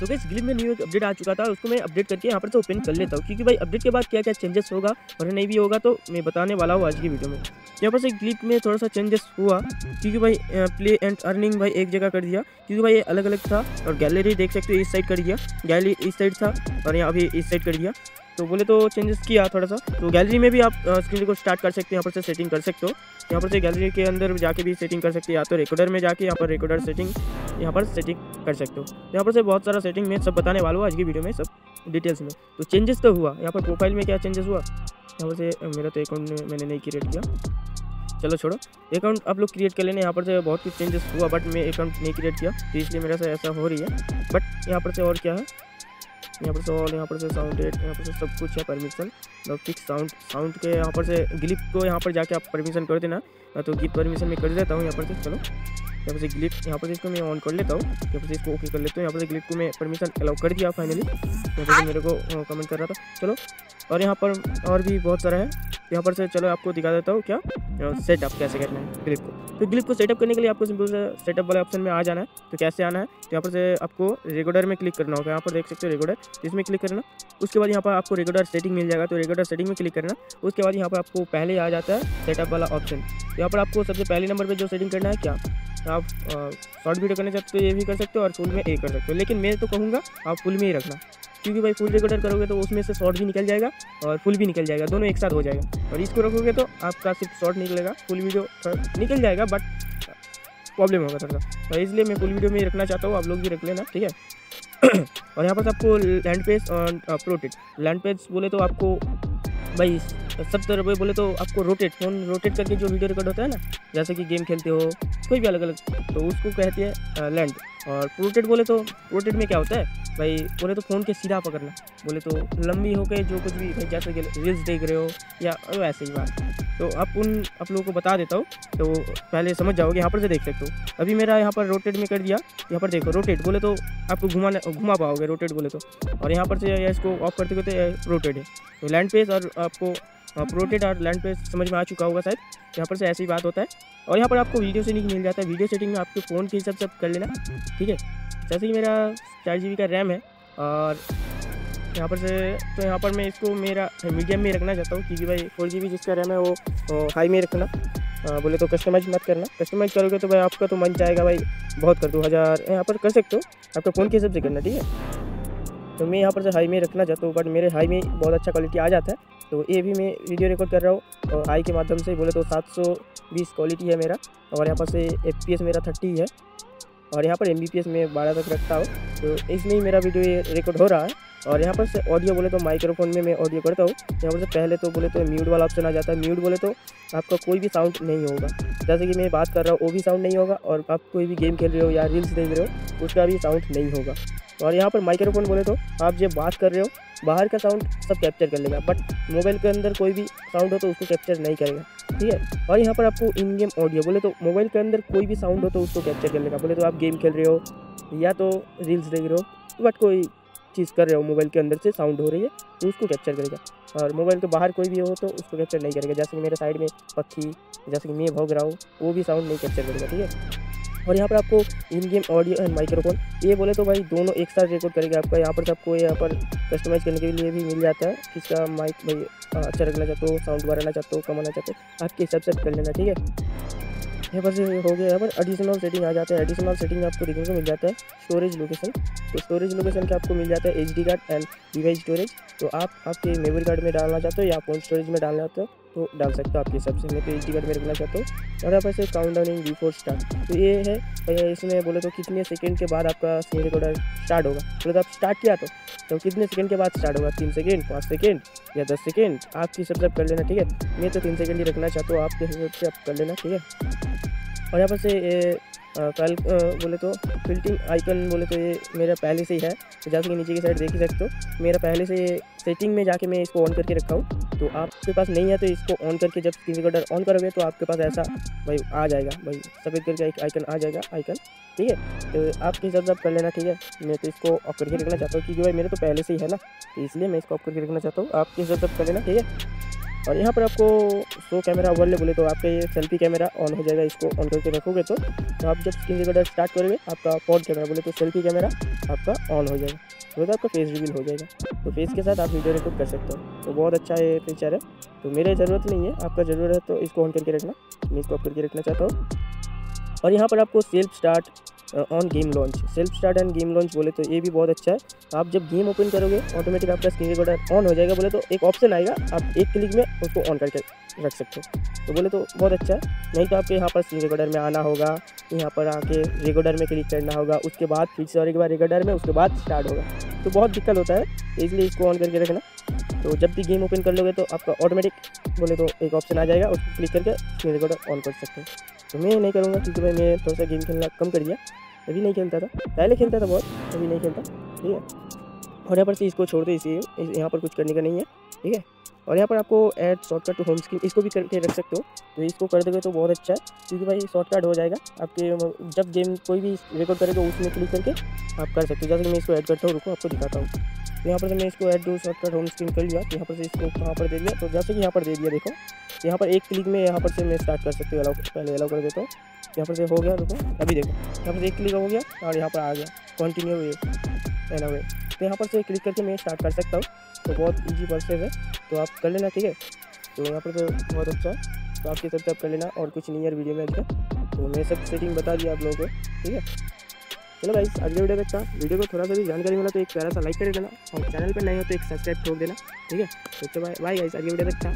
तो इस ग्लिप में न्यू एक अपडेट आ चुका था, उसको मैं अपडेट करके यहाँ पर से ओपन कर लेता हूँ। क्योंकि भाई अपडेट के बाद क्या क्या चेंजेस होगा, और नहीं भी होगा तो मैं बताने वाला हूँ आज की वीडियो में। यहाँ पर से ग्लिप में थोड़ा सा चेंजेस हुआ, क्योंकि भाई प्ले एंड अर्निंग भाई एक जगह कर दिया। क्योंकि भाई, ये अलग अलग था, और गैलरी देख सकते हो, इस साइड कर दिया। गैलरी इस साइड था, और यहाँ अभी इस साइड कर दिया। तो बोले तो चेंजेस किया थोड़ा सा तो गैलरी में भी आप स्क्रीन को स्टार्ट कर सकते हो, यहाँ पर से सेटिंग कर सकते हो। यहाँ पर से गैलरी के अंदर जाके भी सेटिंग कर सकते हो, या तो रिकॉर्डर में जाके यहाँ पर रिकॉर्डर सेटिंग यहाँ पर सेटिंग कर सकते हो। यहाँ पर से बहुत सारा सेटिंग मैं सब बताने वाला हूँ आज की वीडियो में सब डिटेल्स में। तो चेंजेस तो हुआ, यहाँ पर प्रोफ़ाइल में क्या चेंजेस हुआ? यहाँ पर से मेरा तो अकाउंट मैंने नहीं क्रिएट किया। चलो छोड़ो अकाउंट आप लोग क्रिएट कर लेने, यहाँ पर से बहुत कुछ चेंजेस हुआ बट मैं अकाउंट नहीं क्रिएट किया तो इसलिए मेरा से ऐसा हो रही है। बट यहाँ पर से और क्या है? यहाँ पर से ऑल यहाँ पर से साउंड रेट यहाँ पर से सब कुछ है परमिशन फिक्स साउंड साउंड के यहाँ पर से ग्लिप को यहाँ पर जाके आप परमिशन कर देना तो गिप परमिशन मैं कर देता हूँ यहाँ पर से चलो यहाँ पर से ग्लिप यहाँ पर से इसको मैं ऑन कर लेता हूँ यहाँ पर से इसको ओके कर लेता हूँ यहाँ पर से ग्लिप को मैं परमिशन अलाउ कर दिया फाइनली यहाँ पर से मेरे को कमेंट कर रहा था चलो और यहाँ पर और भी बहुत सारा है यहाँ पर से चलो आपको दिखा देता हूँ क्या सेटअप कैसे करना है ग्लिप को तो ग्लिप को सेटअप करने के लिए आपको सिंपल से सेटअप वाले ऑप्शन में आ जाना है। तो कैसे आना है? तो यहाँ पर से आपको रेगुलर में क्लिक करना होगा। यहाँ पर देख सकते हो रेगुलर इसमें क्लिक करना। उसके बाद यहाँ पर आपको रेगुलर सेटिंग मिल जाएगा। तो रेगुलर सेटिंग में क्लिक करना। उसके बाद यहाँ पर आपको पहले आ जाता है सेटअप वाला ऑप्शन। तो यहाँ पर आपको सबसे पहले नंबर पर जो सेटिंग करना है क्या? आप शॉर्ट वीडियो करना चाहते हो ये भी कर सकते हो और फुल में ए कर सकते हो। लेकिन मैं तो कहूँगा आप फुल में ही रखना। क्योंकि भाई फुल रिकॉर्डर करोगे तो उसमें से शॉर्ट भी निकल जाएगा और फुल भी निकल जाएगा, दोनों एक साथ हो जाएगा। और इसको रखोगे तो आपका सिर्फ़ शॉर्ट निकलेगा फुल वीडियो निकल जाएगा बट प्रॉब्लम होगा थोड़ा। सा और इसलिए मैं फुल वीडियो में रखना चाहता हूँ, आप लोग भी रख लेना, ठीक है? और यहाँ पर आपको लैंड पेज और प्रोटेड लैंड पेज बोले तो आपको भाई, सब तरह पे बोले तो आपको रोटेट फ़ोन रोटेट करके जो वीडियो रिकॉर्ड होता है ना, जैसे कि गेम खेलते हो, कोई भी अलग अलग तो उसको कहती है लैंड और रोटेट बोले तो रोटेट में क्या होता है? भाई, बोले तो फ़ोन के सीधा पकड़ना. बोले तो लंबी होकर जो कुछ भी, भाई, जैसे रील्स देख रहे हो, या वैसे ही बात. तो आप उन आप लोगों को बता देता हूँ। तो पहले समझ जाओगे, यहाँ पर से देख सकते हो। अभी मेरा यहाँ पर रोटेट में कर दिया। यहाँ पर देखो रोटेट बोले तो आपको घुमाना घुमा पाओगे रोटेट बोले तो। और यहाँ पर से इसको ऑफ़ करते तो रोटेट है। तो लैंड पेज और आपको प्रोटेट और लैंड पेज समझ में आ चुका होगा शायद। यहाँ पर से ऐसी बात होता है। और यहाँ पर आपको वीडियो सेटिंग मिल जाता है। वीडियो सेटिंग में आपके फ़ोन के हिसाब से कर लेना। ठीक है? जैसे कि मेरा चार जी का रैम है और यहाँ पर से तो यहाँ पर मैं इसको मेरा मीडियम में रखना चाहता हूँ क्योंकि भाई फोर जी बी जिसका रैम है वो हाई में रखना। आ, बोले तो कस्टमाइज मत करना। कस्टमाइज करोगे तो भाई आपका तो मन जाएगा भाई बहुत कर दो हज़ार यहाँ पर कर सकते हो। आपका फ़ोन के हिसाब से करना ठीक है? तो मैं यहाँ पर से हाई में रखना चाहता हूँ बट मेरे हाई में बहुत अच्छा क्वालिटी आ जाता है। तो ये भी मैं वीडियो रिकॉर्ड कर रहा हूँ और हाई के माध्यम से बोले तो 720 क्वालिटी है मेरा और यहाँ पर से एफपीएस मेरा थर्टी है। और यहाँ पर एम में बारह तक रखता हूँ तो इसमें ही मेरा वीडियो ये रिकॉर्ड हो रहा है। और यहाँ पर से ऑडियो बोले तो माइक्रोफोन में मैं ऑडियो करता हूँ। यहाँ पर से पहले तो बोले तो म्यूट वाला ऑप्शन आ जाता है। म्यूट बोले तो आपका कोई भी साउंड नहीं होगा। जैसे कि मैं बात कर रहा हूँ, वो भी साउंड नहीं होगा और आप कोई भी गेम खेल रहे हो या रील्स देख रहे हो, उसका भी साउंड नहीं होगा। और यहाँ पर माइक्रोफोन बोले तो आप जब बात कर रहे हो, बाहर का साउंड सब कैप्चर कर लेगा बट मोबाइल के अंदर कोई भी साउंड हो तो उसको कैप्चर नहीं करेगा। ठीक है? और यहाँ पर आपको इन गेम ऑडियो बोले तो मोबाइल के अंदर कोई भी साउंड हो तो उसको कैप्चर कर लेगा। बोले तो आप गेम खेल रहे हो या तो रील्स देख रहे हो बट कोई चीज़ कर रहे हो, मोबाइल के अंदर से साउंड हो रही है तो उसको कैप्चर करेगा। और मोबाइल के बाहर कोई भी हो तो उसको कैप्चर नहीं करेगा। जैसे कि मेरे साइड में पक्षी, जैसे कि मैं भोग रहा हूँ, वो भी साउंड नहीं कैप्चर करेगा, ठीक है? और यहाँ पर आपको in game audio and microphone ये बोले तो भाई दोनों एक साथ रिकॉर्ड करेगा आपका। यहाँ पर आपको यहाँ पर कस्टमाइज़ करने के लिए भी मिल जाता है किसका माइक भाई अच्छा रखना चाहते हो, साउंड बढ़ाना चाहते हो कमाना चाहते हो, आपके हिसाब से कर लेना, ठीक है? यहाँ पर हो गया यहाँ पर एडिशनल सेटिंग आ जाता है। एडिशनल सेटिंग आपको देखने को मिल जाता है स्टोरेज लोकेशन तो स्टोरेज लोकेशन का आपको मिल जाता है? H card and device storage तो आप आपके मेमोरी कार्ड में डालना चाहते हो या फ़ोन स्टोरेज में डालना चाहते हो? तो डाल सकते हो आपके हिसाब से मैं तो एक टिकट में रखना चाहता हूँ और यहाँ पर से काउंट डाउन बिफोर स्टार्ट तो ये है इसमें बोले तो कितने सेकेंड के बाद आपका सीन रिकॉर्डर स्टार्ट होगा। बोले तो आप स्टार्ट किया तो। तो कितने सेकंड के बाद स्टार्ट होगा? तीन सेकंड पाँच सेकंड या दस सेकंड आपकी सब कर लेना, ठीक है? मैं तो तीन सेकंड ही रखना चाहता हूँ, आपके हिसाब से आप कर लेना, ठीक है? और यहाँ पर से कल बोले तो फिल्टिंग आइकन बोले तो ये मेरा पहले से ही है। तो जैसे कि नीचे की साइड देख ही सकते हो। मेरा पहले से सेटिंग में जाके मैं इसको ऑन करके रखा हूँ। तो आपके पास नहीं है तो इसको ऑन करके जब स्क्रीन रिकॉर्डर ऑन करोगे तो आपके पास ऐसा भाई आ जाएगा। भाई सफ़ेद करके एक आइकन आ जाएगा आइकन ठीक है? तो आपके हिसाब से आप कर लेना, ठीक है? मैं तो इसको ऑफ़ करके रखना चाहता हूँ क्योंकि भाई मेरे तो पहले से ही है ना तो इसलिए मैं इसको ऑफ़ करके रखना चाहता हूँ। आपके हिसाब से कर लेना, ठीक है? और यहाँ पर आपको शो कैमरा ओवरले बोले तो आपका ये सेल्फी कैमरा ऑन हो जाएगा इसको ऑन करके रखोगे तो, तो आप जब स्क्रीन रिकॉर्डर स्टार्ट करोगे आपका पॉड कैमरा बोले तो सेल्फी कैमरा आपका ऑन हो जाएगा तो, तो आपका फेस रिवील हो जाएगा। तो फेस के साथ आप वीडियो रिकॉर्ड कर सकते हो। तो बहुत अच्छा ये फीचर है। तो मेरे ज़रूरत नहीं है आपका ज़रूरत है तो इसको ऑन करके रखना मैं इसको ऑफ़ करके रखना चाहता हूँ। और यहाँ पर आपको self start on game launch self start and game launch बोले तो ये भी बहुत अच्छा है। आप जब गेम ओपन करोगे ऑटोमेटिक आपका स्क्रीन रिकॉर्डर ऑन हो जाएगा बोले तो एक ऑप्शन आएगा, आप एक क्लिक में उसको ऑन करके रख सकते हो। तो बोले तो बहुत अच्छा है। नहीं तो आपके यहाँ पर स्क्रीन रिकॉर्डर में आना होगा, यहाँ पर आके रिकॉर्डर में क्लिक करना होगा, उसके बाद फिर से और एक बार रिकॉर्डर में, उसके बाद स्टार्ट होगा। तो बहुत दिक्कत होता है, इसलिए इसको ऑन करके रखना। तो जब भी गेम ओपन कर लोगे तो आपका ऑटोमेटिक बोले तो एक ऑप्शन आ जाएगा, उसको क्लिक करके स्क्रीन रिकॉर्डर ऑन कर सकते हैं। तो मैं नहीं करूँगा क्योंकि भाई मैं थोड़ा सा गेम खेलना कम कर दिया। अभी नहीं खेलता था। पहले खेलता था बहुत, अभी नहीं खेलता, ठीक है? और यहाँ पर से इसको छोड़ दो, इसी यहाँ पर कुछ करने का नहीं है, ठीक है? और यहाँ पर आपको add shortcut to home screen इसको भी करके रख सकते हो। तो इसको कर दोगे तो बहुत अच्छा है, क्योंकि भाई शॉर्टकट हो जाएगा। आपके जब गेम कोई भी रिकॉर्ड करेगा, उसमें क्लिक करके आप कर सकते हो। जैसे मैं इसको ऐड करता हूँ, रुको, आपको दिखाता हूँ। यहाँ पर से मैं इसको add to shortcut home screen कर लिया तो यहाँ पर से इसको कहाँ पर दे दिया तो जैसे कि यहाँ पर दे दिया देखो यहाँ पर एक क्लिक में यहाँ पर से मैं स्टार्ट कर सकती हूँ अलाउ पहले अलाउ कर देता हूँ यहाँ पर से हो गया देखो अभी देखो यहाँ पर एक क्लिक हो गया और यहाँ पर आ गया कंटिन्यू हुए एन वे तो यहाँ पर से क्लिक करके मैं स्टार्ट कर सकता हूँ तो बहुत ईजी प्रोसेस है तो आप कर लेना ठीक है तो यहाँ पर तो बहुत अच्छा है तो आपके सबसे आप कर लेना और कुछ नहीं है वीडियो में आज तो मैं सब सेटिंग बता दिया आप लोगों को ठीक है चलो भाई आज का वीडियो तक था। वीडियो को थोड़ा सा भी जानकारी मिला तो एक प्यारा सा लाइक कर देना और चैनल पर नहीं हो तो एक सब्सक्राइब छोड़ देना, ठीक है? तो भाई भाई गाइस आज के वीडियो तक था।